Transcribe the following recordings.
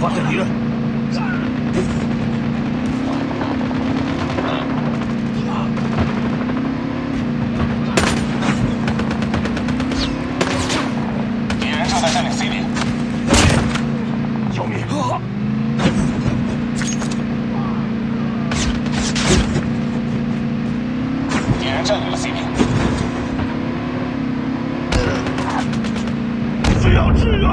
Fakta 人领了 C 点。需要支援！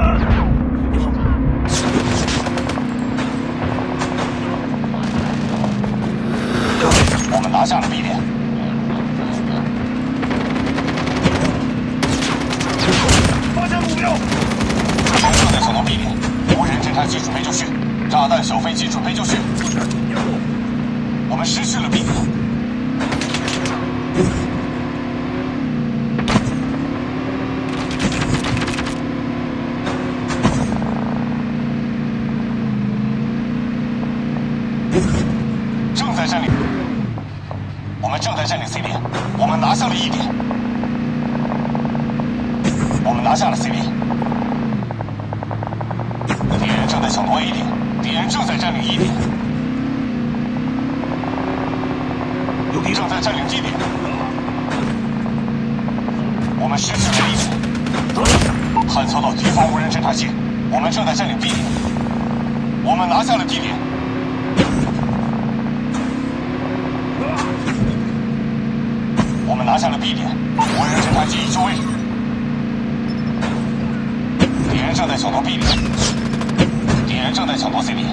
我们拿下了 B 点。发现目标！敌人正在抢夺 B 点，无人侦察机准备就绪，炸弹小飞机准备就绪。我们失去了 B 点。占领，我们正在占领 C 点，我们拿下了 E 点，我们拿下了 C 点。敌人正在抢夺 A 点，敌人正在占领 E 点，有敌正在占领 D 点，我们失去了 E 点，探测到敌方无人侦察机，我们正在占领 B 点，我们拿下了 D 点。下了 B 点，无人侦察机已就位。敌人正在抢夺 B 点，敌人正在抢夺 C 点。